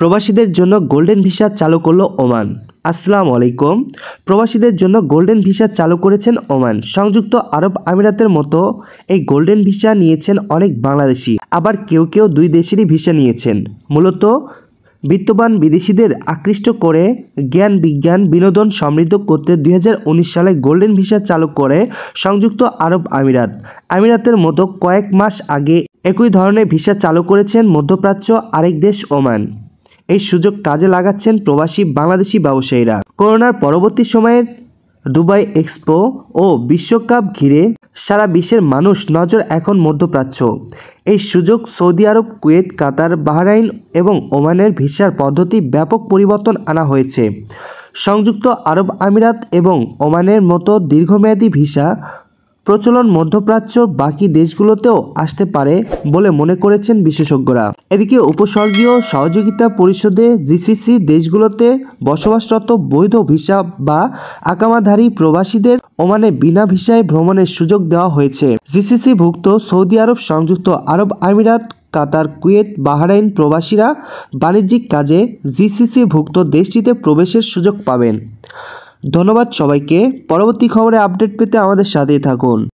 প্রবাসীদের জন্য golden visa চালু করল ওমান। আসসালামু আলাইকুম। প্রবাসীদের জন্য গোল্ডেন ভিসা চালু করেছেন ওমান। সংযুক্ত আরব আমিরাতের মতো এই গোল্ডেন ভিসা নিয়েছেন অনেক বাংলাদেশি। আবার কেউ কেউ দুই দেশেরই ভিসা নিয়েছেন। মূলত বিত্তবান বিদেশিদের আকৃষ্ট করে জ্ঞান বিজ্ঞান বিনোদন সমৃদ্ধ করতে দুই হাজার উনিশ সালে গোল্ডেন ভিসা চালু করে সংযুক্ত আরব আমিরাত। আমিরাতের মতো কয়েক মাস আগে একই ধরনের ভিসা চালু করেছেন মধ্যপ্রাচ্য আরেক দেশ ওমান। এই সুযোগ কাজে লাগাচ্ছেন প্রবাসী বাংলাদেশি ব্যবসায়ীরা। করোনার পরবর্তী সময়ে দুবাই এক্সপো ও বিশ্বকাপ ঘিরে সারা বিশ্বের মানুষ নজর এখন মধ্যপ্রাচ্য। এই সুযোগ Saudi Arab, Kuwait, Qatar, Bahrain এবং ওমানের ভিসার পদ্ধতি ব্যাপক পরিবর্তন আনা হয়েছে। সংযুক্ত আরব আমিরাত এবং ওমানের মতো দীর্ঘমেয়াদী ভিসা প্রচলন মধ্যপ্রাচ্য বাকি দেশগুলোতেও আসতে পারে বলে মনে করেছেন বিশেষজ্ঞরা। এদিকে উপসর্গীয় সহযোগিতা পরিষদে জিসিসি দেশগুলোতে বসবাসরত বৈধ ভিসা বা আকামাধারী প্রবাসীদের ওমানে বিনা ভিসায় ভ্রমণের সুযোগ দেওয়া হয়েছে। জিসিসি ভুক্ত সৌদি আরব সংযুক্ত আরব আমিরাত, কাতার, কুয়েত, বাহরাইন প্রবাসীরা বাণিজ্যিক কাজে জিসিসি ভুক্ত দেশটিতে প্রবেশের সুযোগ পাবেন। ধন্যবাদ সবাইকে। পরবর্তী খবরে আপডেট পেতে আমাদের সাথেই থাকুন।